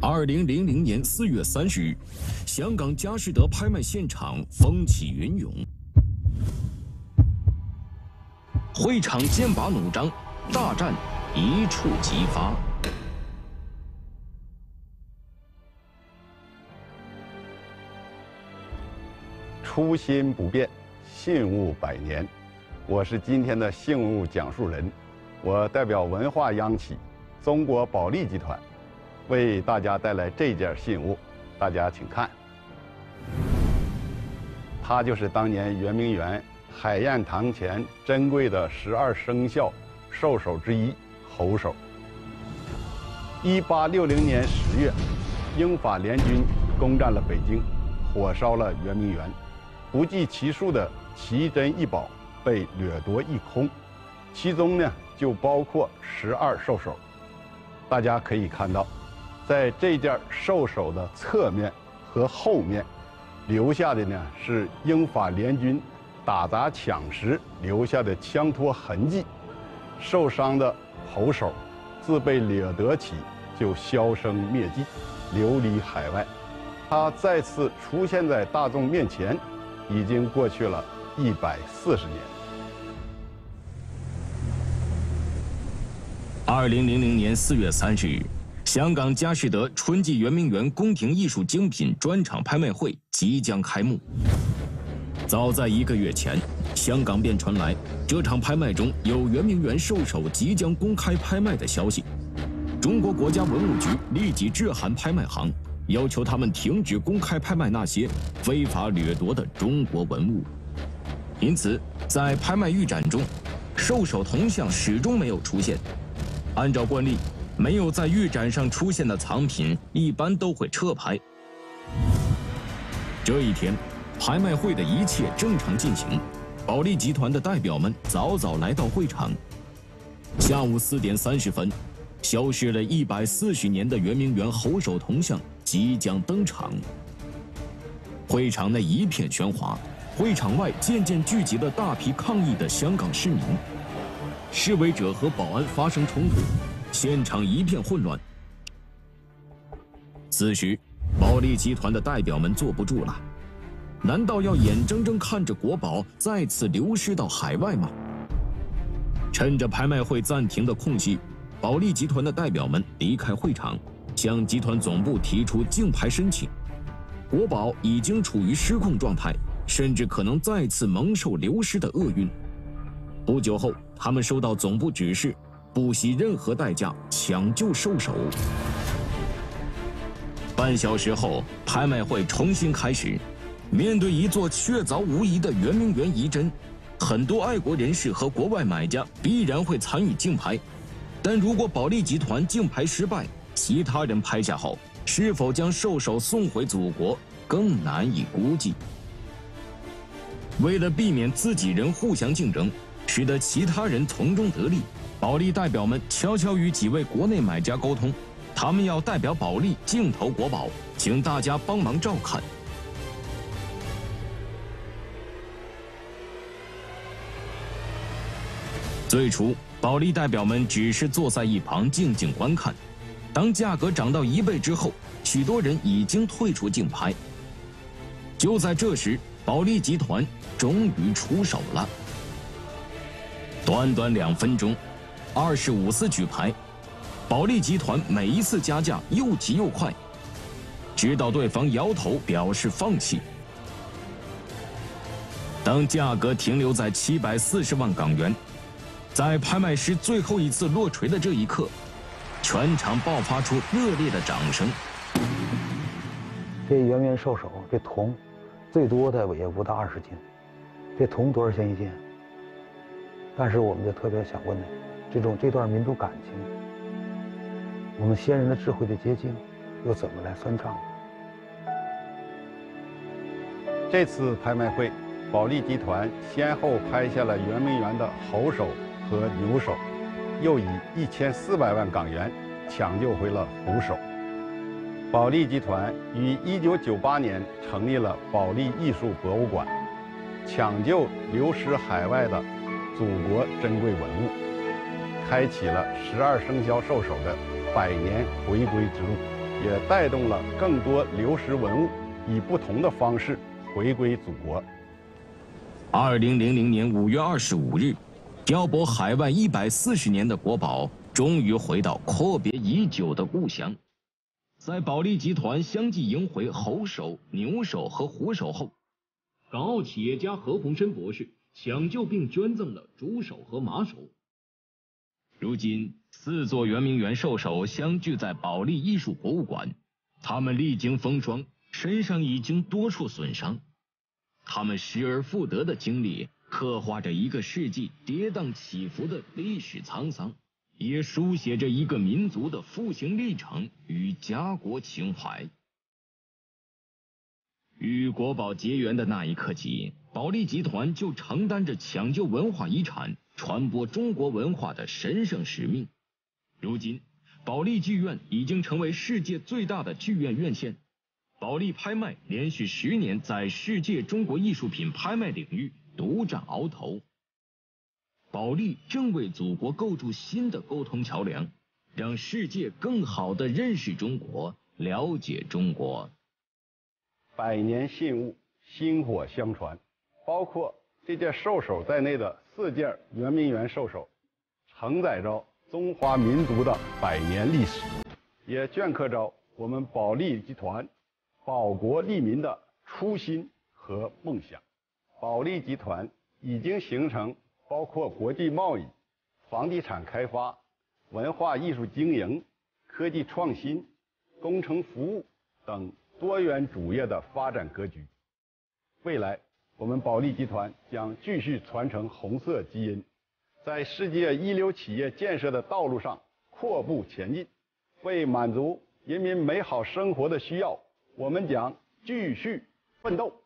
二零零零年四月三十日，香港佳士得拍卖现场风起云涌，会场剑拔弩张，大战一触即发。初心不变，信物百年。我是今天的信物讲述人，我代表文化央企中国保利集团，为大家带来这件信物。大家请看，它就是当年圆明园海晏堂前珍贵的十二生肖兽首之一——猴首。一八六零年十月，英法联军攻占了北京，火烧了圆明园，不计其数的奇珍异宝。被掠夺一空，其中呢就包括十二兽首。大家可以看到，在这件兽首的侧面和后面，留下的呢是英法联军打砸抢时留下的枪托痕迹。受伤的猴首，自被掠夺起就销声灭迹，流离海外。它再次出现在大众面前，已经过去了。一百四十年。二零零零年四月三十日，香港佳士得春季圆明园宫廷艺术精品专场拍卖会即将开幕。早在一个月前，香港便传来这场拍卖中有圆明园兽首即将公开拍卖的消息。中国国家文物局立即致函拍卖行，要求他们停止公开拍卖那些非法掠夺的中国文物。因此，在拍卖预展中，兽首铜像始终没有出现。按照惯例，没有在预展上出现的藏品一般都会撤拍。这一天，拍卖会的一切正常进行，保利集团的代表们早早来到会场。下午四点三十分，消失了一百四十年的圆明园猴首铜像即将登场。会场内一片喧哗。会场外渐渐聚集了大批抗议的香港市民，示威者和保安发生冲突，现场一片混乱。此时，保利集团的代表们坐不住了，难道要眼睁睁看着国宝再次流失到海外吗？趁着拍卖会暂停的空隙，保利集团的代表们离开会场，向集团总部提出竞拍申请。国宝已经处于失控状态。甚至可能再次蒙受流失的厄运。不久后，他们收到总部指示，不惜任何代价抢救兽首。半小时后，拍卖会重新开始。面对一座确凿无疑的圆明园遗珍，很多爱国人士和国外买家必然会参与竞拍。但如果保利集团竞拍失败，其他人拍下后是否将兽首送回祖国，更难以估计。为了避免自己人互相竞争，使得其他人从中得利，保利代表们悄悄与几位国内买家沟通，他们要代表保利竞投国宝，请大家帮忙照看。最初，保利代表们只是坐在一旁静静观看，当价格涨到一倍之后，许多人已经退出竞拍。就在这时，保利集团终于出手了。短短两分钟，二十五次举牌，保利集团每一次加价又急又快，直到对方摇头表示放弃。当价格停留在七百四十万港元，在拍卖师最后一次落锤的这一刻，全场爆发出热烈的掌声。这圆圆兽首，这铜。最多的也不到二十斤，这铜多少钱一斤？但是我们就特别想问呢，这种这段民族感情，我们先人的智慧的结晶，又怎么来算账？这次拍卖会，保利集团先后拍下了圆明园的猴首和牛首，又以一千四百万港元抢救回了虎首。保利集团于1998年成立了保利艺术博物馆，抢救流失海外的祖国珍贵文物，开启了十二生肖兽首的百年回归之路。也带动了更多流失文物以不同的方式回归祖国。二零零零年五月二十五日，漂泊海外一百四十年的国宝终于回到阔别已久的故乡。在保利集团相继迎回猴首、牛首和虎首后，港澳企业家何鸿燊博士抢救并捐赠了猪首和马首。如今，四座圆明园兽首相聚在保利艺术博物馆，它们历经风霜，身上已经多处损伤。他们失而复得的经历，刻画着一个世纪跌宕起伏的历史沧桑，也书写着一个民族的复兴历程与家国情怀。与国宝结缘的那一刻起，保利集团就承担着抢救文化遗产、传播中国文化的神圣使命。如今，保利剧院已经成为世界最大的剧院院线。保利拍卖连续十年在世界中国艺术品拍卖领域独占鳌头。保利正为祖国构筑新的沟通桥梁，让世界更好的认识中国、了解中国。百年信物薪火相传，包括这件兽首在内的四件圆明园兽首，承载着中华民族的百年历史，也镌刻着我们保利集团。保国利民的初心和梦想，保利集团已经形成包括国际贸易、房地产开发、文化艺术经营、科技创新、工程服务等多元主业的发展格局。未来，我们保利集团将继续传承红色基因，在世界一流企业建设的道路上阔步前进，为满足人民美好生活的需要。我们将继续奋斗。